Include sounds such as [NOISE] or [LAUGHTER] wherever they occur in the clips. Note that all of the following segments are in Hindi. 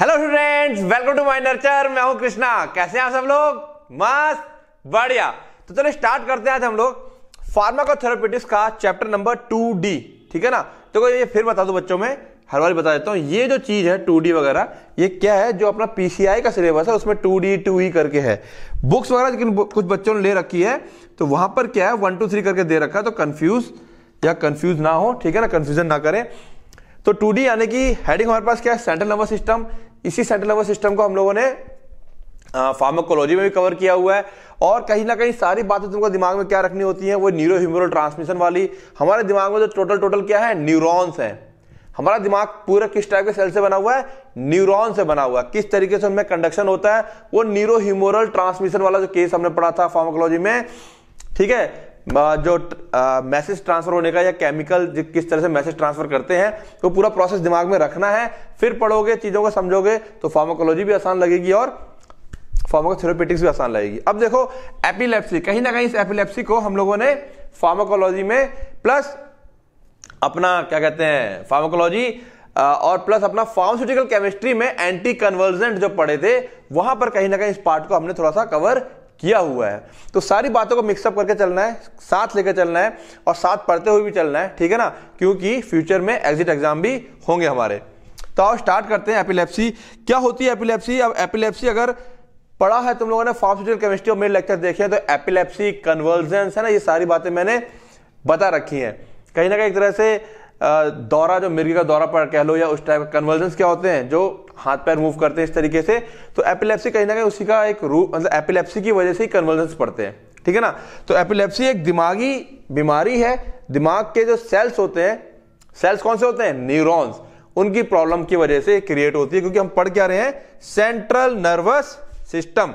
Hello students welcome to my nurture मैं हूँ कृष्णा. कैसे हैं आप सब लोग? मस्त. बढ़िया. तो चलो स्टार्ट करते हैं आज हम लोग फार्माकोथेरेपेटिक्स का चैप्टर नंबर टू डी ठीक है ना? तो ये फिर बता दो बच्चों में. हर बार बता देता हूँ. ये जो चीज़ है टू वगैरह, ये क्या है? जो अपना पीसीआई का सिलेबस है, उसमें टू डी टू ई करके है. बुक्स वगैरह लेकिन कुछ बच्चों ने ले रखी है. तो वहाँ पर क्या है? वन टू थ्री करके दे रखा है. तो कंफ्यूज या कंफ्यूज ना हो. ठीक है ना? कंफ्यूजन ना करें. तो टू यानी कि हेडिंग हमारे पास क्या है? सेंट्रल नर्वस सिस्टम इसी सेंट्रल नर्वस सिस्टम को हम लोगों ने फार्माकोलॉजी में भी कवर किया हुआ है। और कहीं ना कहीं सारी बातें तुमको दिमाग में क्या रखनी होती हैं? वो न्यूरो ह्यूमरल ट्रांसमिशन वाली। हमारे दिमाग में जो टोटल टोटल क्या है? न्यूरॉन्स हैं। हमारा दिमाग पूरा किस टाइप के सेल से बना हुआ है? न्यूरॉन से बना हुआ है। किस तरीके से उनमें कंडक्शन होता है? वो न्यूरो ह्यूमोरल ट्रांसमिशन वाला जो केस हमने पढ़ा था फार्माकोलॉजी में। ठीक है? जो मैसेज ट्रांसफ़र होने का या केमिकल किस तरह से मैसेज ट्रांसफ़र करते हैं तो पूरा प्रोसेस दिमाग में रखना है। फिर पढ़ोगे, चीज़ों को समझोगे तो फार्माकोलॉजी भी आसान लगेगी और फार्माकोथेरेपेटिक्स भी आसान लगेगी। अब देखो एपिलेप्सी कहीं ना कहीं इस एपिलेप्सी को हम लोगों ने फार्माकोलॉजी में प्लस अपना, क्या कहते हैं फार्माकोलॉजी और प्लस अपना फार्मास्यूटिकल केमिस्ट्री में एंटी कन्वर्जेंट जो पढ़े थे, वहाँ पर कहीं ना कहीं इस पार्ट को हमने थोड़ा सा कवर किया हुआ है। तो सारी बातों को मिक्सअप करके चलना है, साथ लेकर चलना है और साथ पढ़ते हुए भी चलना है, ठीक है ना? क्योंकि फ्यूचर में एग्जिट एग्ज़ाम भी होंगे हमारे। तो आओ स्टार्ट करते हैं एपिलेप्सी क्या होती है एपिलेप्सी अब एपिलेप्सी अगर पढ़ा है तुम लोगों ने फार्मास्यूटिकल केमिस्ट्री और मेरे लेक्चर देखे तो एपिलेप्सी कन्वर्जेंस है ना? ये सारी बातें मैंने बता रखी हैं। कहीं ना कहीं एक तरह से दौरा, जो मिर्गी का दौरा पर कह लो, या उस टाइप का कन्वर्जेंस क्या होते हैं, जो हाथ पैर मूव करते हैं इस तरीके से तो एपिलेप्सी कहीं ना कहीं उसी का एक रूप मतलब एपिलेप्सी की वजह से ही कन्वर्जेंस पड़ते हैं, ठीक है ना? तो एपिलेप्सी एक दिमागी बीमारी है, दिमाग के जो सेल्स होते हैं सेल्स कौन से होते हैं? न्यूरॉन्स उनकी प्रॉब्लम की वजह से क्रिएट होती है, क्योंकि हम पढ़ क्या रहे हैं? सेंट्रल नर्वस सिस्टम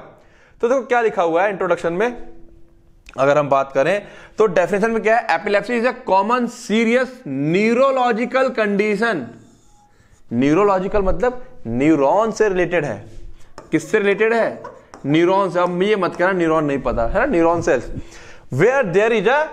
तो देखो क्या लिखा हुआ है इंट्रोडक्शन में? अगर हम बात करें तो डेफिनेशन में क्या है? Epilepsy is a common serious neurological condition neurological मतलब न्यूरॉन से रिलेटेड है. किससे रिलेटेड है? न्यूरॉन से अब ये मत कहना न्यूरॉन नहीं पता, है ना? Neuron cells where there is a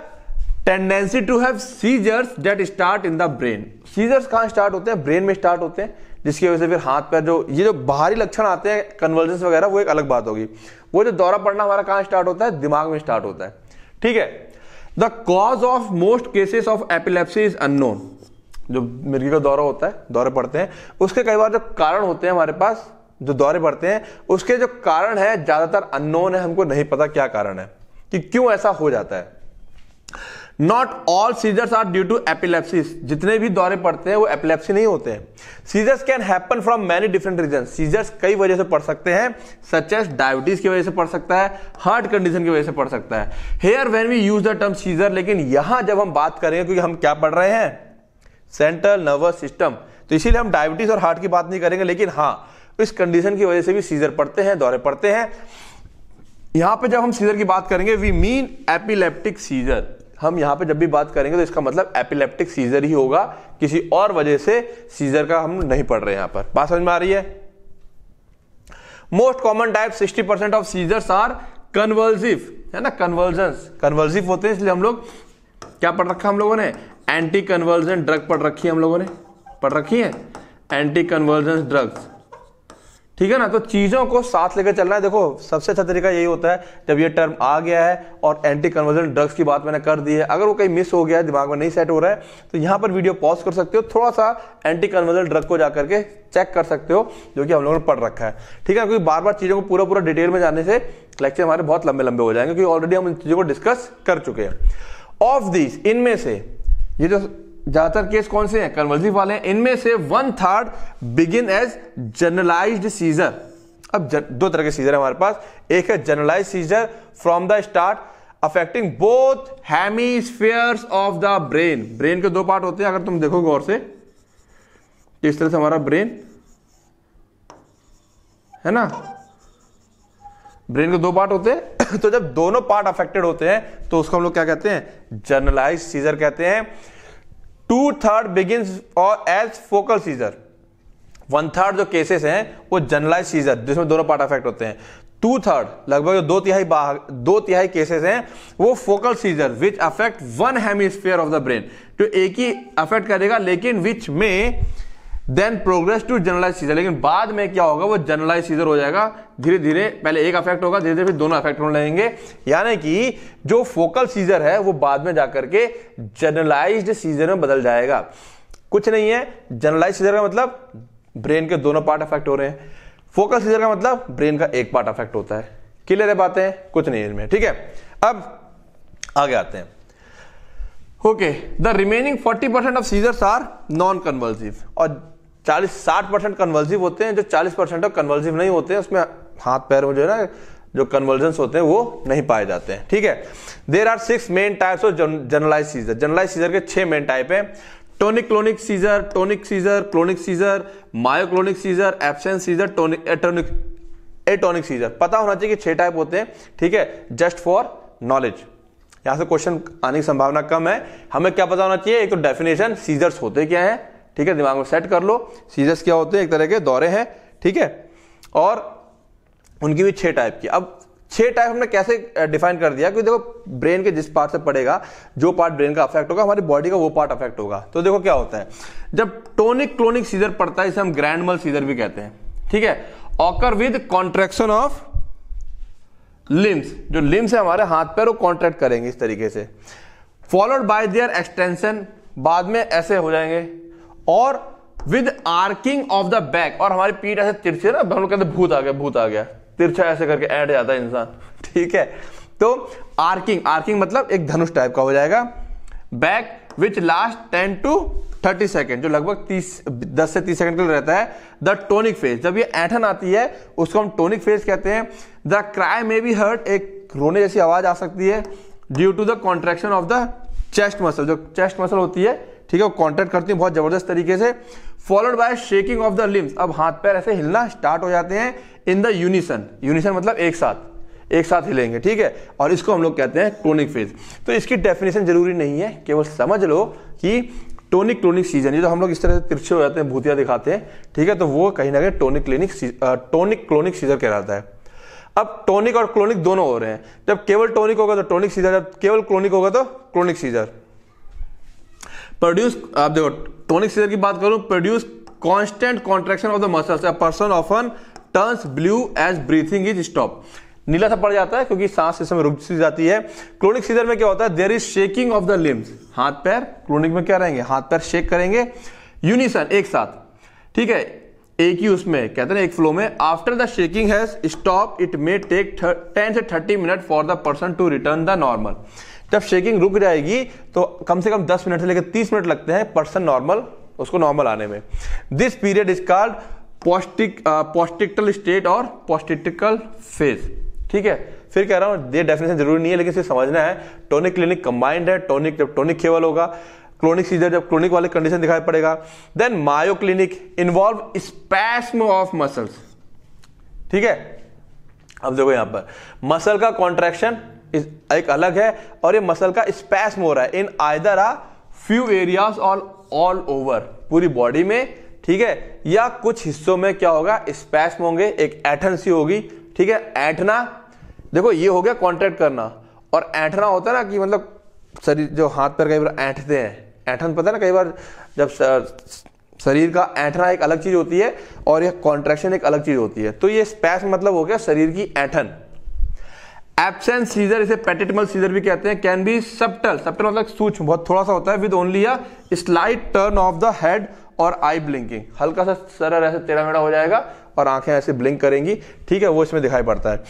tendency to have seizures that start in the brain seizures कहाँ स्टार्ट होते हैं? ब्रेन में स्टार्ट होते हैं, जिसकी वजह से फिर हाथ पैर जो, ये जो बाहरी लक्षण आते हैं कन्वर्जेंस वगैरह, वो एक अलग बात होगी. वो जो दौरा पड़ना हमारा कहाँ स्टार्ट होता है? दिमाग में स्टार्ट होता है. ठीक है? The cause of most cases of epilepsy is unknown जो मिर्गी का दौरा होता है, दौरे पड़ते हैं। उसके कई बार जो कारण होते हैं हमारे पास, जो दौरे पड़ते हैं, उसके जो कारण है, ज़्यादातर अननोन है, हमको नहीं पता क्या कारण है। कि क्यों ऐसा हो जाता है। Not all seizures are due to epilepsies जितने भी दौरे पड़ते हैं, वो एपिलेप्सी नहीं होते हैं। Seizures can happen from many different reason seizures कई वजह से पड़ सकते हैं सच एस डायबिटीज़ की वजह से पड़ सकता है हार्ट कंडीशन की वजह से पड़ सकता है। Here when we use the term seizure लेकिन यहाँ जब हम बात करेंगे, क्योंकि हम क्या पढ़ रहे हैं? सेंट्रल नर्वस सिस्टम तो इसीलिए हम डायबिटीज़ और हार्ट की बात नहीं करेंगे, लेकिन हाँ इस कंडीशन की वजह से भी सीजर पड़ते हैं, दौरे पड़ते हैं। यहाँ पे जब हम सीजर की बात करेंगे वी मीन एपिलेप्टिक सीजर हम यहाँ पे जब भी बात करेंगे तो इसका मतलब एपिलेप्टिक सीजर ही होगा। किसी और वजह से सीजर का हम नहीं पढ़ रहे यहाँ पर। बात समझ में आ रही है? Most common type 60 percent of seizures are convulsive है ना? कन्वर्जेंस कन्वर्सिव होते हैं इसलिए हम लोग, क्या पढ़ रखा हम लोगों ने? एंटी कन्वर्जेंट ड्रग पढ़ रखी है हम लोगों ने। पढ़ रखी है? एंटी कन्वर्जेंस ड्रग्स ठीक है ना? तो चीज़ों को साथ लेकर चलना है। देखो, सबसे अच्छा तरीका यही होता है, जब ये टर्म आ गया है और एंटी कन्वर्जन ड्रग्स की बात मैंने कर दी है। अगर वो कहीं मिस हो गया है, दिमाग में नहीं सेट हो रहा है तो यहाँ पर वीडियो पॉज कर सकते हो। थोड़ा सा एंटी कन्वर्जन ड्रग को जाकर के चेक कर सकते हो, जो कि हम लोगों ने पढ़ रखा है। ठीक है? क्योंकि बार बार चीज़ों को पूरा पूरा डिटेल में जाने से लेक्चर हमारे बहुत लंबे लंबे हो जाएँगे, क्योंकि ऑलरेडी हम इन चीज़ों को डिस्कस कर चुके हैं। ऑफ़ दिस इनमें से, ये जो ज़्यादातर केस कौन से हैं? कन्वर्सिव वाले हैं। इनमें से one third begin as generalised seizure अब दो तरह के सीजर हमारे पास। एक है generalised seizure from the start affecting both hemispheres of the brain brain के दो पार्ट होते हैं, अगर तुम देखो गौर से। इस तरह से हमारा ब्रेन है ना? ब्रेन के दो पार्ट होते हैं। [COUGHS] तो जब दोनों पार्ट अफेक्टेड होते हैं तो उसको हम लोग क्या कहते हैं? जनरलाइज सीजर कहते हैं। टू थर्ड बिगिन और as focal seizure one third जो केसेस हैं, वो जनरलाइज सीजर जिसमें दोनों पार्ट अफेक्ट होते हैं. टू थर्ड लगभग जो दो तिहाई दो तिहाई केसेस हैं, वो focal seizure which affect one hemisphere of the brain तो एक ही अफेक्ट करेगा, लेकिन विच में then progress to generalised seizure लेकिन बाद में क्या होगा? वो जनरलाइज सीजर हो जाएगा। धीरे धीरे पहले एक अफेक्ट होगा धीरे धीरे फिर दोनों अफेक्ट होने लगेंगे। यानी कि जो फोकल सीजर है, वो बाद में जाकर के जनरलाइज्ड सीजर में बदल जाएगा। कुछ नहीं है। जनरलाइज सीजर का मतलब ब्रेन के दोनों पार्ट अफेक्ट हो रहे हैं। फोकल सीजर का मतलब ब्रेन का एक पार्ट अफेक्ट होता है। क्लियर है बातें? कुछ नहीं इनमें। ठीक है? अब आगे आते हैं। Okay the remaining 40 percent of seizures are non convulsive और 40 60 परसेंट कन्वर्सिव होते हैं, जो 40 परसेंट कन्वर्सिव नहीं होते हैं, उसमें हाथ, पैर में जो है ना, जो कन्वर्जन होते हैं, वो नहीं पाए जाते हैं। ठीक है? There are six main types of generalised seizure generalised seizure के छह मेन टाइप है। Tonic clonic seizure tonic seizure clonic seizure myoclonic seizure absence seizure tonic atonic atonic seizure पता होना चाहिए कि छह टाइप होते हैं। ठीक है? जस्ट फॉर नॉलेज यहाँ से क्वेश्चन आने की संभावना कम है। हमें क्या पता होना चाहिए? एक तो डेफिनेशन सीजर्स होते क्या है? ठीक है, दिमाग में सेट कर लो। सीजर्स क्या होते हैं? एक तरह के दौरे हैं, ठीक है? और उनकी भी छह टाइप की। अब छह टाइप हमने कैसे डिफाइन कर दिया? क्योंकि देखो ब्रेन के जिस पार्ट से पड़ेगा, जो पार्ट ब्रेन का अफेक्ट होगा, हमारी बॉडी का वो पार्ट अफेक्ट होगा। तो देखो क्या होता है। जब टोनिक क्लोनिक सीजर पड़ता है, इसे हम ग्रैंडमल सीजर भी कहते हैं, ठीक है? Occur with contraction of limbs जो लिम्स है हमारे हाथ पैर, वो कॉन्ट्रैक्ट करेंगे इस तरीके से। फॉलोड बाय देयर एक्सटेंशन बाद में ऐसे हो जाएँगे। और with arching of the back और हमारी पीठ ऐसे तिरछे ना, हम लोग कहते भूत आ गया, भूत आ गया। तिरछा ऐसे करके ऐड जाता है इंसान। [LAUGHS] ठीक है? तो आर्किंग आर्किंग मतलब एक धनुष टाइप का हो जाएगा। Back which last ten to thirty second जो लगभग तीस, दस से तीस सेकेंड के लिए रहता है द टोनिक फ़ेज़ जब ये ऐठन आती है, उसको हम टोनिक फ़ेज़ कहते हैं। The cry may be heard एक रोने जैसी आवाज़ आ सकती है due to the contraction of the chest muscle जो चेस्ट मसल होती है ठीक है, वो कॉन्ट्रैक्ट करती है बहुत ज़बरदस्त तरीके से followed by shaking of the limbs अब हाथ पैर ऐसे हिलना स्टार्ट हो जाते हैं इन द यूनिसन यूनिसन मतलब एक साथ एक साथ हिलेंगे, ठीक है? और इसको हम लोग कहते हैं टोनिक फ़ेज़ तो इसकी डेफिनेशन ज़रूरी नहीं है, केवल समझ लो कि टोनिक क्लोनिक सीज़न ये तो हम लोग इस तरह से तिरछे हो जाते हैं, भूतिया दिखाते हैं, ठीक है? तो वो कहीं ना कहीं tonic clonic tonic clonic seizure कहलाता है। अब टोनिक और क्लोनिक दोनों हो रहे हैं। जब केवल टोनिक होगा तो टोनिक सीजर जब केवल क्लोनिक होगा तो क्लोनिक सीजर प्रोड्यूस आप देखो टोनिक सीजर की बात करूँ produce constant contraction of the muscles person often turns blue as breathing is stop नीला सा पड़ जाता है क्योंकि सांस इस समय रुक सी जाती है। क्लोनिक सीजर में क्या होता है? There is shaking of the limbs हाथ, पैर क्लोनिक में क्या रहेंगे? हाथ, पैर शेक करेंगे। यूनिसन एक साथ। ठीक है? एक ही उसमें, कहते हैं एक फ्लो में। After the shaking has stop it may take ten से thirty minute for the person to return the normal जब शेकिंग रुक जाएगी तो कम से कम 10 मिनट से लेकर 30 मिनट लगते हैं पर्सन नॉर्मल उसको नॉर्मल आने में। दिस पीरियड इज़ कॉल्ड पॉस्टिक पॉस्टिकल स्टेट और पॉस्टिकल फ़ेज़ ठीक है? फिर कह रहा हूँ, ये डेफिनेशन ज़रूरी नहीं है, लेकिन इसे समझना है। टोनिक क्लिनिक कंबाइंड है टोनिक जब टोनिक केवल होगा क्लोनिक सीजर जब क्लोनिक वाले कंडीशन दिखाई पड़ेगा then myoclonic involve spasm of muscles ठीक है? अब देखो यहाँ पर मसल का कॉन्ट्रैक्शन एक अलग है और ये मसल का स्पैस्म हो रहा है in either a few areas all all over पूरी बॉडी में, ठीक है? या कुछ हिस्सों में क्या होगा? स्पैस्म होंगे, एक एठन सी होगी, ठीक है? ऐठना, देखो ये हो गया कॉन्ट्रैक्ट करना। और ऐठना होता है ना कि मतलब शरीर जो हाथ पैर कई बार ऐठते हैं। ऐठन पता है ना कई बार जब शरीर का ऐठना एक अलग चीज़ होती है और यह कॉन्ट्रेक्शन एक अलग चीज़ होती है। तो ये स्पैस मतलब हो गया शरीर की ऐठन। एब्सेंट सीजर इसे पेटिटमल सीजर भी कहते हैं। कैन बी सब्टल सब्टल मतलब सूक्ष्म, बहुत थोड़ा सा होता है with only a slight turn of the head और आई ब्लिंकिंग हल्का सा सरर ऐसे तेरा मेड़ा हो जाएगा और आँखें ऐसे ब्लिंक करेंगी। ठीक है, वो इसमें दिखाई पड़ता है।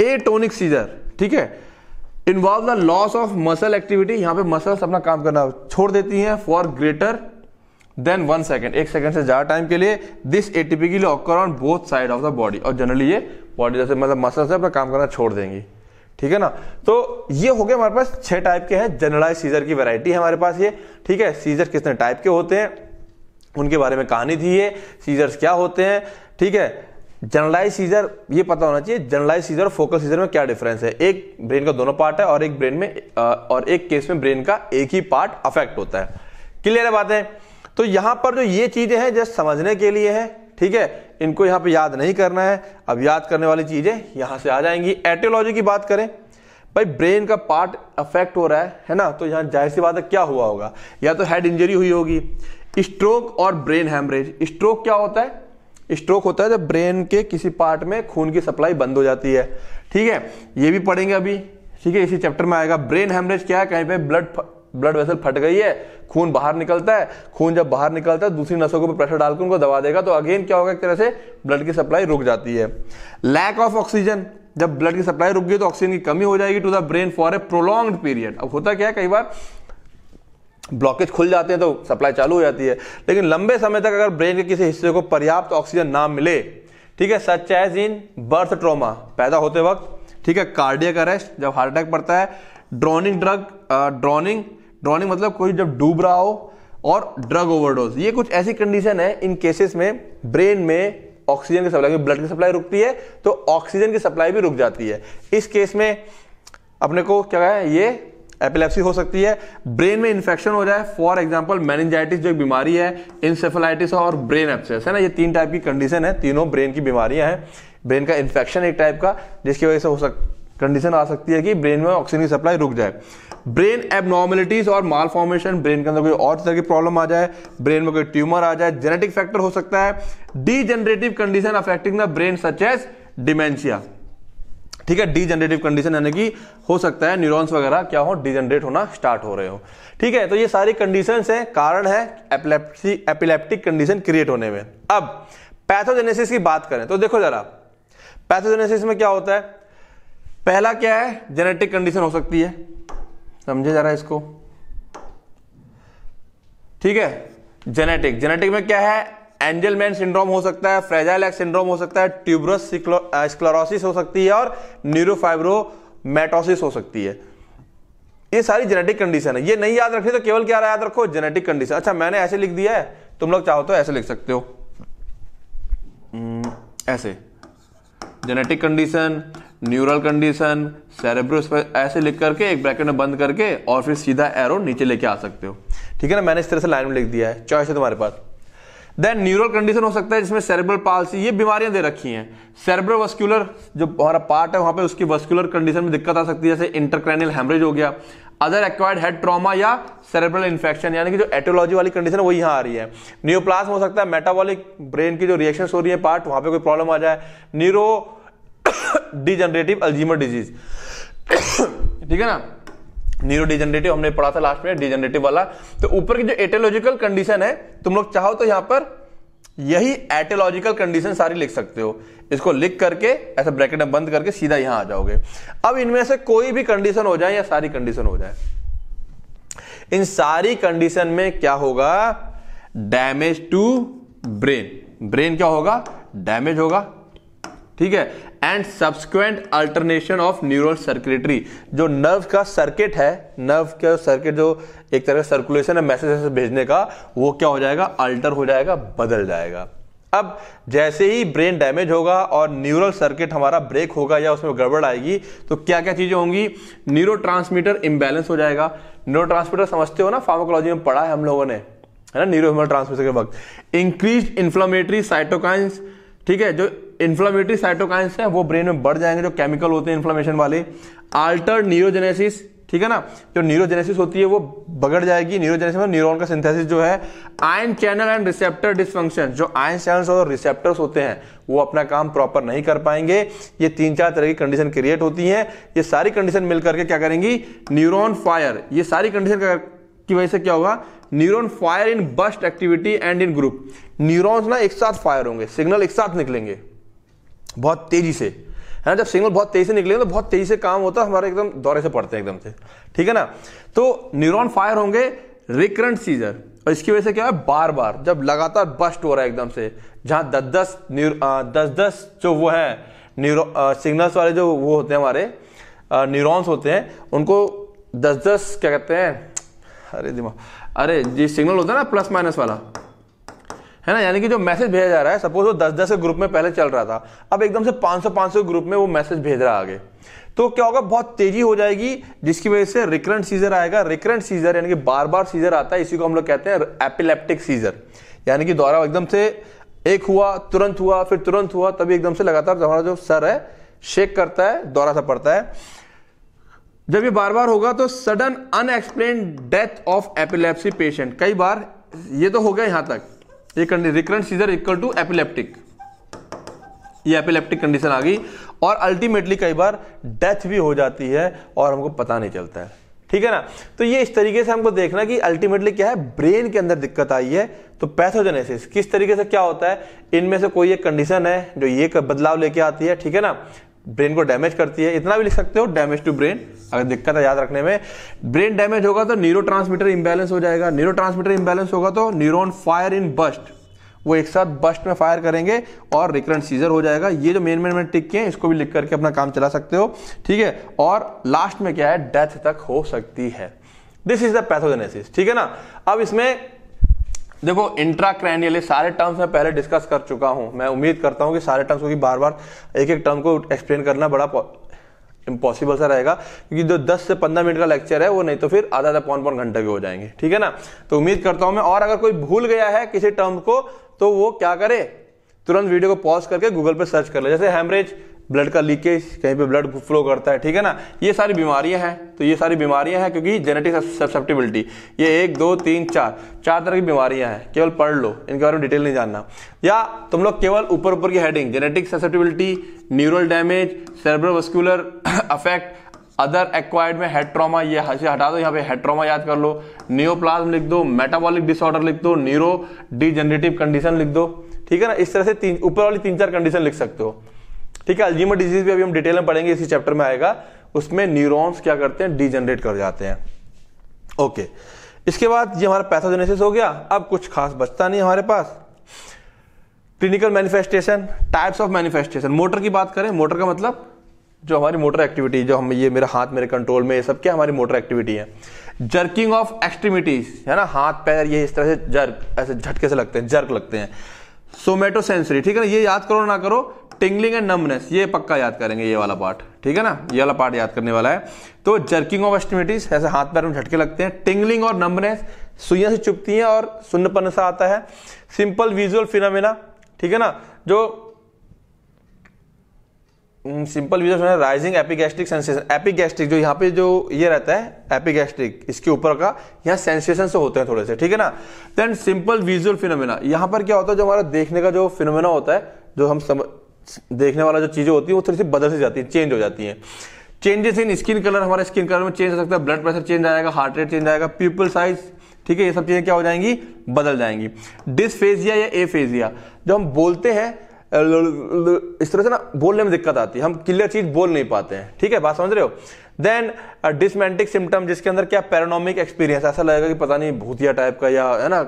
ए टोनिक सीजर ठीक है? Involve the loss of muscle activity यहाँ पे मसल्स अपना काम करना छोड़ देती हैं for greater than one second एक सेकंड से ज़्यादा टाइम के लिए this ATP atypically occur on both side of the body और जनरली ये बॉडी जैसे मतलब मसल्स है, अपना काम करना छोड़ देंगी। ठीक है ना? तो ये हो गया हमारे पास छह टाइप के हैं जनरलाइज सीजर की वैरायटी है हमारे पास ये। ठीक है? सीजर कितने टाइप के होते हैं? उनके बारे में कहानी थी ये। सीजर्स क्या होते हैं? ठीक है? जनरलाइज सीजर ये पता होना चाहिए जनरलाइज सीजर और फोकल सीजर में क्या डिफरेंस है? एक ब्रेन का दोनों पार्ट है और एक ब्रेन में और एक केस में ब्रेन का एक ही पार्ट अफेक्ट होता है। क्लियर है बातें? तो यहाँ पर जो ये चीज़ें हैं, जस्ट समझने के लिए है ठीक है? इनको यहाँ पे याद नहीं करना है। अब याद करने वाली चीज़ें यहाँ से आ जाएँगी। एटियोलॉजी की बात करें, भाई ब्रेन का पार्ट अफेक्ट हो रहा है है ना? तो यहाँ ज़ाहिर सी बात है, क्या हुआ होगा? या तो हेड इंजरी हुई होगी। स्ट्रोक और ब्रेन हैमरेज स्ट्रोक क्या होता है? स्ट्रोक होता है जब ब्रेन के किसी पार्ट में खून की सप्लाई बंद हो जाती है। ठीक है? ये भी पढ़ेंगे अभी। ठीक है? इसी चैप्टर में आएगा। ब्रेन हेमरेज क्या है? कहीं पे ब्लड ब्लड वेसल फट गई है, खून बाहर निकलता है, खून जब बाहर निकलता है, दूसरी नसों को प्रेशर डालकर उनको दबा देगा तो अगेन क्या होगा, एक तरह से ब्लड की सप्लाई रुक जाती है। लैक ऑफ़ ऑक्सीजन जब ब्लड की सप्लाई रुक गई तो ऑक्सीजन की कमी हो जाएगी to the brain for a prolong period अब होता क्या है, कई बार ब्लॉकेज खुल जाते हैं तो सप्लाई चालू हो जाती है, लेकिन लंबे समय तक अगर ब्रेन के किसी हिस्से को पर्याप्त ऑक्सीजन ना मिले, ठीक है such as in birth trauma पैदा होते वक्त, ठीक है कार्डियक अरेस्ट जब हार्ट अटैक पड़ता है ड्रोनिंग ड्रग ड्रॉनिंग ड्रॉनिंग मतलब कोई जब डूब रहा हो और ड्रग ओवरडोज ये कुछ ऐसी कंडीशन है, इन केसेस में ब्रेन में ऑक्सीजन की सप्लाई ब्लड की सप्लाई रुकती है तो ऑक्सीजन की सप्लाई भी रुक जाती है। इस केस में अपने को क्या है? ये एपिलेप्सी हो सकती है। ब्रेन में इंफेक्शन हो जाए फॉर एग्ज़ाम्पल मैनिंजाइटिस जो एक बीमारी है इंसेफेलाइटिस और ब्रेन एप्सेस है ना? ये तीन टाइप की कंडीशन है, तीनों ब्रेन की बीमारियाँ हैं। ब्रेन का इन्फेक्शन एक टाइप का, जिसकी वजह से हो सक कंडीशन आ सकती है कि ब्रेन में ऑक्सीजन की सप्लाई रुक जाए। ब्रेन एबनॉर्मेलिटीज और माल फॉर्मेशन ब्रेन के अंदर कोई और तरह की प्रॉब्लम आ जाए, ब्रेन में कोई ट्यूमर आ जाए, जेनेटिक फैक्टर हो सकता है। Degenerative condition affecting the brain, such as dementia. ठीक है डी जनरेटिव कंडीशन यानी कि हो सकता है न्यूरॉन्स वगैरह क्या हो, डिजनरेट होना स्टार्ट हो रहे हो। ठीक है तो ये सारी कंडीशन है, कारण है एपिलेप्टिक कंडीशन क्रिएट होने में। अब, पैथोजेनेसिस की बात करें तो देखो जरा, पैथोजेनेसिस में क्या होता है? पहला क्या है? जेनेटिक कंडीशन हो सकती है। समझे जरा इसको? ठीक है जेनेटिक जेनेटिक में क्या है? एंजलमैन सिंड्रोम हो सकता है फ्रेजाइल एक्स सिंड्रोम हो सकता है ट्यूबरस स्क्लोरोसिस हो सकती है और न्यूरोफाइब्रोमेटोसिस हो सकती है। ये सारी जेनेटिक कंडीशन है। ये नहीं याद रखे तो केवल क्या याद रखो? जेनेटिक कंडीशन अच्छा मैंने ऐसे लिख दिया है तुम लोग चाहो तो ऐसे लिख सकते हो। हम्म, ऐसे। जेनेटिक कंडीशन न्यूरल कंडीशन सेरेब्रोस ऐसे लिख करके, एक ब्रैकेट में बंद करके, और फिर सीधा एरो नीचे लेके आ सकते हो। ठीक है ना? मैंने इस तरह से लाइन में लिख दिया है। चॉइस है तुम्हारे पास। देन न्यूरल कंडीशन हो सकता है जिसमें सेरेब्रल पालसी ये बीमारियाँ दे रखी हैं। सेरेब्रो वस्कुलर जो हमारा पार्ट है, वहाँ पे उसकी वस्कुलर कंडीशन में दिक्कत आ सकती है। जैसे इंटरक्रैनियल हेमरेज हो गया। अदर एक्वायर्ड हेड ट्रॉमा या सेरेब्रल इन्फेक्शन यानी कि जो एटोलॉजी वाली कंडीशन है वो यहाँ आ रही है। न्यूप्लाज्म हो सकता है मेटाबॉलिक ब्रेन की जो रिएक्शन हो रही है पार्ट वहाँ पे कोई प्रॉब्लम आ जाए। न्यूरो डिजनरेटिव अल्जीमर डिज़ीज़ ठीक है ना? न्यूरो डिजनरेटिव हमने पढ़ा था लास्ट में डिजनरेटिव वाला। तो ऊपर की जो एटोलॉजिकल कंडीशन है, तुम लोग चाहो तो यहाँ पर यही एटोलॉजिकल कंडीशन सारी लिख सकते हो। इसको लिख करके, ऐसे ब्रैकेट में बंद करके सीधा यहाँ आ जाओगे। अब इनमें से कोई भी कंडीशन हो जाए या सारी कंडीशन हो जाए, इन सारी कंडीशन में क्या होगा? डैमेज टू ब्रेन ब्रेन क्या होगा? डैमेज होगा। ठीक है? And subsequent alternation of neural circulatory जो नर्व का सर्किट है नर्व का सर्किट जो एक तरह का सर्कुलेशन है मैसेज भेजने का, वो क्या हो जाएगा? अल्टर हो जाएगा, बदल जाएगा। अब जैसे ही ब्रेन डैमेज होगा और न्यूरल सर्किट हमारा ब्रेक होगा या उसमें गड़बड़ आएगी तो क्या क्या चीज़ें होंगी? न्यूरो ट्रांसमीटर इम्बैलेंस हो जाएगा। न्यूरो ट्रांसमीटर समझते हो ना? फार्माकोलॉजी में पढ़ा है हम लोगों ने, है ना? न्यूरो ट्रांसमीटर के वक्त। इंक्रीज इन्फ्लामेटरी साइटोकाइंस ठीक है? जो इन्फ्लामेटरी साइटोकाइंस है, वो ब्रेन में बढ़ जाएँगे, जो केमिकल होते हैं इन्फ्लामेशन वाले। आल्टर न्यूरोजेनेसिस ठीक है ना? जो न्यूरोजेनेसिस होती है, वो बगड़ जाएगी। न्यूरोजेनेसिस में न्यूरॉन का सिंथेसिस जो है। Ion channel and receptor dysfunction जो आयन चैनल्स और रिसेप्टर्स होते हैं, वो अपना काम प्रॉपर नहीं कर पाएँगे। ये तीन चार तरह की कंडीशन क्रिएट होती हैं। ये सारी कंडीशन मिलकर के क्या करेंगी? न्यूरॉन फायर ये सारी कंडीशन की वजह से क्या होगा? Neuron fire in burst activity and in group neurons ना एक साथ फायर होंगे। सिग्नल एक साथ निकलेंगे। बहुत तेज़ी से। है ना, जब सिग्नल बहुत तेज़ी से निकलेंगे तो बहुत तेज़ी से काम होता है, हमारे एकदम दौरे से पड़ते हैं एकदम से। ठीक है ना? तो न्यूरॉन फायर होंगे रिकरेंट सीजर, और इसकी वजह से क्या है? बार बार जब लगातार बस्ट हो रहा है एकदम से, जहाँ दस दस दस दस जो वो है, न्यूरो सिग्नल्स वाले जो वो होते हैं हमारे न्यूरॉन्स होते हैं, उनको दस दस क्या कहते हैं, अरे दिमाग, अरे जी सिग्नल होता है ना प्लस माइनस वाला है ना? यानी कि जो मैसेज भेजा जा रहा है सपोज़ वो दस दस के ग्रुप में पहले चल रहा था, अब एकदम से 500 500 ग्रुप में वो मैसेज भेज रहा है आगे। तो क्या होगा? बहुत तेज़ी हो जाएगी, जिसकी वजह से रिकरेंट सीजर आएगा। रिकरेंट सीजर यानी कि बार बार सीजर आता है, इसी को हम लोग कहते हैं एपिलेप्टिक सीजर यानी कि दौरा एकदम से एक हुआ, तुरंत हुआ, फिर तुरंत हुआ, तभी एकदम से लगातार हमारा जो सर है शेक करता है दौरा सा पड़ता है। जब ये बार बार होगा तो sudden unexplain death of epilepsy patient कई बार ये तो हो गया यहाँ तक। ये recurrent seizure equal to epileptic ये एपिलेप्टिक कंडीशन आ गई और अल्टीमेटली कई बार डेथ भी हो जाती है और हमको पता नहीं चलता है। ठीक है ना? तो ये इस तरीके से हमको देखना कि अल्टीमेटली क्या है? ब्रेन के अंदर दिक्कत आई है तो पैथोजेनेसिस किस तरीके से क्या होता है? इनमें से कोई एक कंडीशन है जो ये बदलाव लेके आती है, ठीक है ना? ब्रेन को डैमेज करती है। इतना भी लिख सकते हो, डैमेज टू ब्रेन, अगर दिक्कत है याद रखने में। ब्रेन डैमेज होगा तो न्यूरो ट्रांसमीटर इंबैलेंस हो जाएगा। न्यूरो ट्रांसमीटर इंबैलेंस होगा तो न्यूरोन फायर इन बस्ट, वो एक साथ बस्ट में फायर करेंगे और रिकरेंट सीजर हो जाएगा। ये जो मेन मेन में टिक के हैं, इसको भी लिख करके अपना काम चला सकते हो, ठीक है? और लास्ट में क्या है, डेथ तक हो सकती है। दिस इज़ द पैथोजेनेसिस ठीक है ना? अब इसमें देखो इंट्राक्रैनियल सारे टर्म्स मैं पहले डिस्कस कर चुका हूँ। मैं उम्मीद करता हूँ कि सारे टर्म्स को बार बार एक एक टर्म को एक्सप्लेन करना बड़ा इम्पॉसिबल सा रहेगा, क्योंकि जो 10 से 15 मिनट का लेक्चर है, वो नहीं तो फिर आधा आधा पौन पौन घंटे के हो जाएँगे। ठीक है ना? तो उम्मीद करता हूँ मैं, और अगर कोई भूल गया है किसी टर्म को तो वो क्या करे? तुरंत वीडियो को पॉज करके गूगल पे सर्च कर ले। जैसे हेमरेज ब्लड का लीकेज, कहीं पे ब्लड फ्लो करता है, ठीक है ना? ये सारी बीमारियाँ हैं तो ये सारी बीमारियाँ हैं क्योंकि जेनेटिक सब्सेप्टिबिलिटी ये एक, दो, तीन, चार चार तरह की बीमारियाँ हैं, केवल पढ़ लो, इनके बारे में डिटेल नहीं जानना। या तुम लोग केवल ऊपर ऊपर की heading genetic susceptibility neural damage cerebrovascular affect other acquired में हेड ट्रॉमा ये हटा दो, यहाँ पे हेड ट्रॉमा याद कर लो। नियोप्लाज्म लिख दो मेटाबॉलिक डिसऑर्डर लिख दो न्यूरो डिजेनरेटिव कंडीशन लिख दो, ठीक है ना? इस तरह से तीन, ऊपर वाली तीन, चार कंडीशन लिख सकते हो। ठीक है अल्जीमर डिज़ीज़ भी अभी हम डिटेल में पढ़ेंगे, इसी चैप्टर में आएगा। उसमें न्यूरॉन्स क्या करते हैं? डिजेनरेट कर जाते हैं। ओके इसके बाद ये हमारा पैथोजेनेसिस हो गया। अब कुछ खास बचता नहीं हमारे पास। Clinical manifestation types of manifestation motor की बात करें मोटर का मतलब जो हमारी मोटर एक्टिविटी जो हम ये मेरा हाथ, मेरे कंट्रोल में, ये सब क्या हमारी मोटर एक्टिविटी है? जर्किंग ऑफ़ एक्सट्रीमिटीज है ना? हाथ, पैर, ये इस तरह से जर्क ऐसे झटके से लगते हैं जर्क लगते हैं। सोमेटो सेंसरी ठीक है ना? ये याद करो ना करो टिंगलिंग एंड नमनेस ये पक्का याद करेंगे ये वाला पार्ट ठीक है ना? ये वाला पार्ट याद करने वाला है। तो जर्किंग ऑफ़ एक्सट्रीमिटीज ऐसे हाथ पैर में झटके लगते हैं। टिंगलिंग और नमनेस सुइया से चुपती हैं और सुन्नपन सा आता है। सिंपल विजुअल फिनोमेना ठीक है ना? जो सिंपल विजन है राइजिंग एपिगैस्ट्रिक सेंसेशन एपिगैस्ट्रिक जो यहाँ पे जो ये रहता है एपिगैस्ट्रिक इसके ऊपर का यहाँ सेंसेशन से होते हैं थोड़े से ठीक है ना? देन सिंपल विजुअल फिनोमेना यहाँ पर क्या होता है जो हमारा देखने का जो फिनोमेना होता है जो हम सम, देखने वाला जो चीज़ें होती है, वो थोड़ी सी बदल से जाती है चेंज हो जाती है। चेंजेस इन स्किन कलर हमारे स्किन कलर में चेंज हो सकता है ब्लड प्रेशर चेंज आएगा हार्ट रेट चेंज आएगा पीपल साइज़ ठीक है, ये सब चीज़ें क्या हो जाएँगी? बदल जाएँगी। डिसफेजिया या एफेजिया जो हम बोलते हैं इस तरह से ना बोलने में दिक्कत आती है, हम क्लियर चीज़ बोल नहीं पाते हैं, ठीक है, बात समझ रहे हो? देन डिसमेंटिक सिम्टम जिसके अंदर क्या पैरानोमिक एक्सपीरियंस ऐसा लगेगा कि पता नहीं, भूतिया टाइप का या, है ना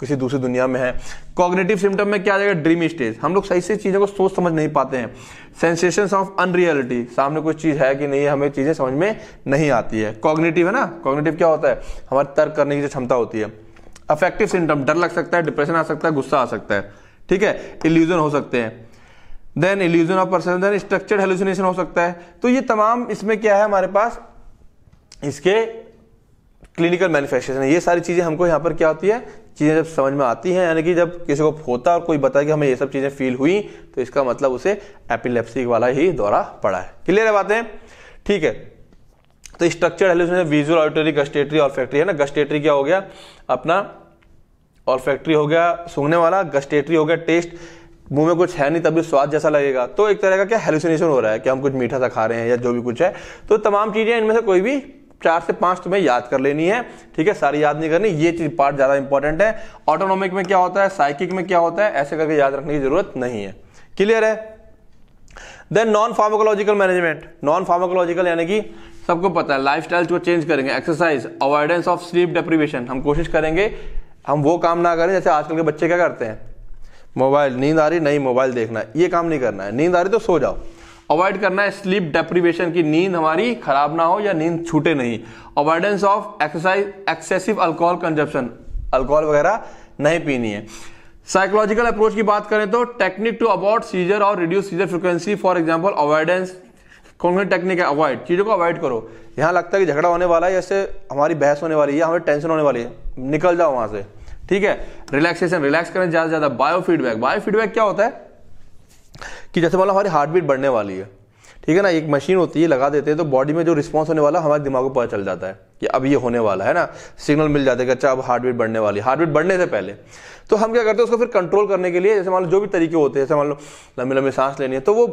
किसी दूसरी दुनिया में है। कॉग्नेटिव सिम्टम में क्या आ जाएगा? ड्रीम स्टेज हम लोग सही से चीज़ों को सोच समझ नहीं पाते हैं। सेंसेशन ऑफ़ अनरियलिटी सामने कोई चीज़ है कि नहीं, हमें चीज़ें समझ में नहीं आती है। कॉग्नेटिव है ना? कॉग्नेटिव क्या होता है? हमारे तर्क करने की जो क्षमता होती है। अफेक्टिव सिम्टम डर लग सकता है डिप्रेशन आ सकता है, गुस्सा आ सकता है। ठीक है? इल्यूजन हो सकते हैं। Then illusion of person then structured hallucination हो सकता है। तो ये तमाम इसमें क्या है हमारे पास? इसके क्लिनिकल मैनिफेस्टेशन ये सारी चीज़ें हमको यहाँ पर क्या होती है? चीज़ें जब समझ में आती हैं, यानी कि जब किसी को होता और कोई बताए कि हमें ये सब चीज़ें फील हुई तो इसका मतलब उसे एपिलेप्सी वाला ही दौरा पड़ा है। क्लियर है बातें? ठीक है। तो structure hallucination visual auditory gustatory और फैक्ट्री है ना? गस्टेटरी क्या हो गया? अपना और फैक्ट्री हो गया सूंघने वाला गस्टेटरी हो गया टेस्ट मुँह में कुछ है नहीं तभी स्वाद जैसा लगेगा। तो एक तरह का क्या हेलुसिनेशन हो रहा है कि हम कुछ मीठा सा खा रहे हैं या जो भी कुछ है। तो तमाम चीज़ें इनमें से कोई भी चार से पाँच तुम्हें याद कर लेनी है, ठीक है? सारी याद नहीं करनी, ये चीज़ पार्ट ज़्यादा इंपॉर्टेंट है। ऑटोनोमिक में क्या होता है? साइकिक में क्या होता है? ऐसे करके याद रखने की ज़रूरत नहीं है। क्लियर है? Then non pharmacological management non pharmacological यानी कि सबको पता है लाइफ स्टाइल को चेंज करेंगे। Exercise avoidance of sleep deprivation हम कोशिश करेंगे, हम वो काम ना करें, जैसे आजकल के बच्चे क्या करते हैं? मोबाइल नींद आ रही, नहीं मोबाइल देखना। ये काम नहीं करना है। नींद आ रही तो सो जाओ। अवॉइड करना है स्लीप डेप्रीवेशन की नींद हमारी खराब ना हो या नींद छूटे नहीं। Avoidance of exercise excessive alcohol consumption alcohol वगैरह नहीं पीनी है। साइकोलॉजिकल अप्रोच की बात करें तो टेक्निक टू अबाउट सीजर और reduce seizure frequency for example avoidance कौन कौन टेक्निक है? अवॉइड चीज़ों को अवॉइड करो। यहाँ लगता है कि झगड़ा होने वाला है जैसे हमारी बहस होने वाली है हमें टेंशन होने वाली है। निकल जाओ वहाँ से। ठीक है? रिलैक्सेशन रिलैक्स करें, ज़्यादा से ज़्यादा। बायो फीडबैक बायो फीडबैक क्या होता है? कि जैसे मतलब हमारी हार्ट बीट बढ़ने वाली है, ठीक है ना? एक मशीन होती है लगा देते हैं तो बॉडी में जो रिस्पॉन्स होने वाला हमारे दिमाग को पता चल जाता है कि अब ये होने वाला है ना? सिग्नल मिल जाते हैं कि अच्छा अब हार्ट बीट बढ़ने वाली हार्ट बीट बढ़ने से पहले तो हम क्या करते हैं, उसको फिर कंट्रोल करने के लिए, जैसे मान लो जो भी तरीके होते हैं, जैसे मान लो लंबी लंबी सांस लेनी है तो वो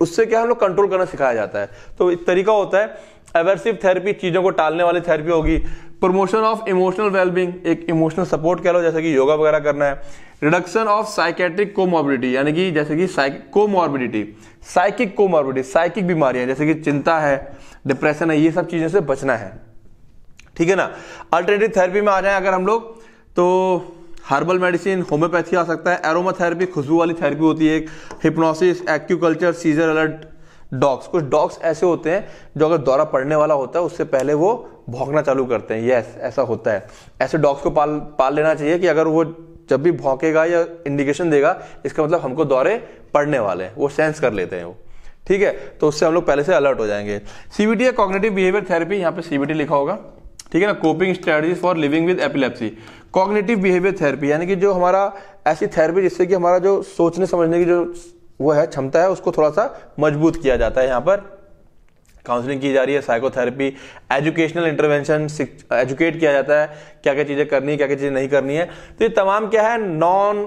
उससे क्या हम लोग कंट्रोल करना सिखाया जाता है। तो एक तरीका होता है एवर्सिव थेरेपी चीज़ों को टालने वाली थेरेपी होगी। प्रमोशन ऑफ़ इमोशनल वेलबींग एक इमोशनल सपोर्ट कह लो, जैसे कि योगा वगैरह करना है। रिडक्शन ऑफ़ साइकेट्रिक कोमॉर्बिडिटी यानी कि जैसे कि कोमॉर्बिडिटी साइकिक कोमॉर्बिडिटी साइकिक बीमारियाँ, जैसे कि चिंता है डिप्रेशन है, ये सब चीज़ों से बचना है। ठीक है ना? अल्टरनेटिव थेरेपी में आ जाए अगर हम लोग तो हर्बल मेडिसिन होम्योपैथी आ सकता है एरोमा थेरेपी खुशबू वाली थेरेपी होती है hypnosis acupuncture seizure alert dogs कुछ डॉग्स ऐसे होते हैं, जो अगर दौरा पड़ने वाला होता है, उससे पहले वो भौंकना चालू करते हैं। यस ऐसा होता है। ऐसे डॉग्स को पाल पाल लेना चाहिए कि अगर वो जब भी भौंकेगा या इंडिकेशन देगा, इसका मतलब हमको दौरे पड़ने वाले हैं, वो सेंस कर लेते हैं वो। ठीक है? तो उससे हम लोग पहले से अलर्ट हो जाएँगे। सीबीटी है कॉग्नेटिव बिहेवियर थेरेपी यहाँ पे सीबीटी लिखा होगा। ठीक है ना? Coping strategies for living with epilepsy cognitive behaviour therapy यानी कि जो हमारा ऐसी थेरेपी जिससे कि हमारा जो सोचने समझने की जो वो है, क्षमता है, उसको थोड़ा सा मज़बूत किया जाता है यहाँ पर। काउंसलिंग की जा रही है साइकोथेरेपी एजुकेशनल इंटरवेंशन एजुकेट किया जाता है क्या क्या चीज़ें करनी है क्या क्या चीज़ें नहीं करनी है। तो ये तमाम क्या है नॉन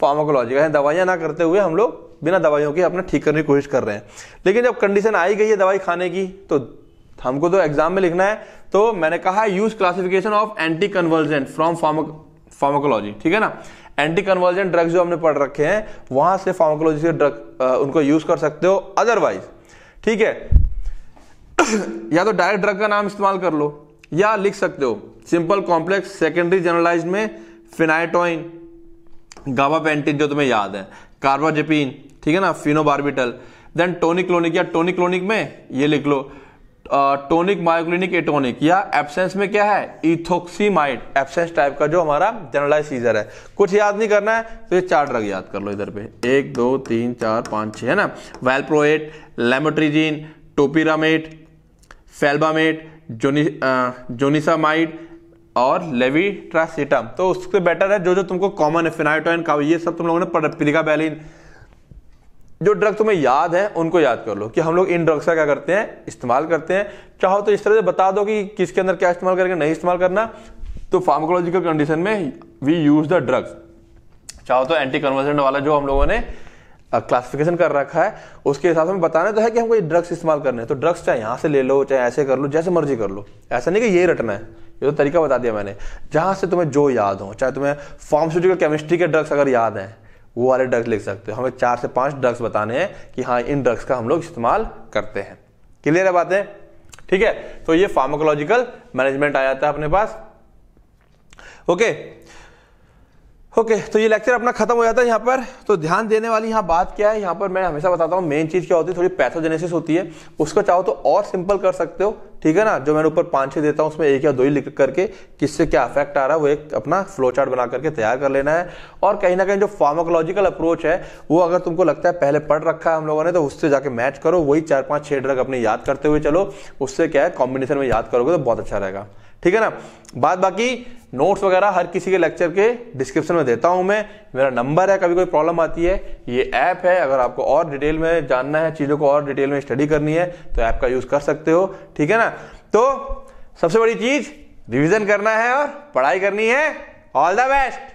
फार्माकोलॉजिकल है। दवाइयाँ ना करते हुए हम लोग बिना दवाइयों के अपना ठीक करने की कोशिश कर रहे हैं। लेकिन जब कंडीशन आई गई है दवाई खाने की तो हमको तो एग्ज़ाम में लिखना है तो मैंने कहा use classification of anti convulsant from pharmacology ठीक है ना? एंटी कन्वर्जेंट ड्रग्स जो हमने पढ़ रखे हैं, वहाँ से फार्माकोलॉजी से ड्रग उनको यूज़ कर सकते हो अदरवाइज़ ठीक है? या तो डायरेक्ट ड्रग का नाम इस्तेमाल कर लो, या लिख सकते हो सिंपल कॉम्प्लेक्स सेकेंडरी जनरलाइज में फिनाइटोइन गावापेंटिन जो तुम्हें याद है कार्बाजेपिन ठीक है ना फिनोबार्बिटल देन टोनिक्लोनिक या टोनिक्लोनिक में ये लिख लो टोनिक मायोक्लिनिक एटोनिक या एब्सेंस में क्या है इथोक्सीमाइड एब्सेंस टाइप का जो हमारा जनरलाइज सीजर है। कुछ याद नहीं करना है तो ये चार ड्रग याद कर लो इधर पे। एक, दो, तीन, चार, पाँच, छह, है ना? वेलप्रोएट लेमोट्रीजीन टोपिरामेट फेल्बामेट जोनी जोनिसामाइड और लेविट्रासिटम। तो उससे बेटर है जो जो तुमको कॉमन है फिनाइटोइन का ये सब तुम लोगों ने पढ़ा पिलिकाबैलिन जो ड्रग तुम्हें याद है, उनको याद कर लो कि हम लोग इन ड्रग्स का क्या करते हैं, इस्तेमाल करते हैं। चाहो तो इस तरह से बता दो कि किसके अंदर क्या इस्तेमाल करके नहीं इस्तेमाल करना। तो फार्माकोलॉजिकल कंडीशन में वी यूज़ द ड्रग्स चाहो तो एंटी कन्वर्जेंट वाला जो हम लोगों ने क्लासिफिकेशन कर रखा है। उसके हिसाब से बताना तो है कि हमको ये ड्रग्स इस्तेमाल करने हैं। तो ड्रग्स चाहे यहाँ से ले लो, चाहे ऐसे कर लो, जैसे मर्ज़ी कर लो। ऐसा नहीं कि ये रटना है। ये तो तरीका बता दिया मैंने। जहाँ से तुम्हें जो याद हो, चाहे तुम्हें फार्मास्यूटिकल केमिस्ट्री के ड्रग्स अगर याद हैं, वो वाले ड्रग्स लिख सकते हो। हमें चार से पाँच ड्रग्स बताने हैं कि हाँ इन ड्रग्स का हम लोग इस्तेमाल करते हैं। क्लियर है बातें? ठीक है? तो ये फार्माकोलॉजिकल मैनेजमेंट आ जाता है अपने पास। ओके ओके okay, तो ये लेक्चर अपना खत्म हो जाता है यहाँ पर। तो ध्यान देने वाली यहाँ बात क्या है? यहाँ पर मैं हमेशा बताता हूँ मेन चीज़ क्या होती है? थोड़ी पैथोजेनेसिस होती है। उसको चाहो तो और सिंपल कर सकते हो ठीक है ना? जो मैंने ऊपर पाँच छह देता हूँ उसमें एक या दो ही लिख करके किससे क्या अफेक्ट आ रहा है वो एक अपना फ्लो चार्ट बना करके तैयार कर लेना है। और कहीं ना कहीं जो फार्माकोलॉजिकल अप्रोच है वो अगर तुमको लगता है पहले पढ़ रखा है हम लोगों ने तो उससे जाके मैच करो। वही चार पाँच छह ड्रग अपने याद करते हुए चलो। उससे क्या है कॉम्बिनेशन में याद करोगे तो बहुत अच्छा रहेगा। ठीक है ना? बात बाकी नोट्स वगैरह हर किसी के लेक्चर के डिस्क्रिप्शन में देता हूँ मैं। मेरा नंबर है, कभी कोई प्रॉब्लम आती है, ये ऐप है। अगर आपको और डिटेल में जानना है, चीज़ों को और डिटेल में स्टडी करनी है तो ऐप का यूज़ कर सकते हो। ठीक है ना? तो सबसे बड़ी चीज़ रिविजन करना है और पढ़ाई करनी है। All the best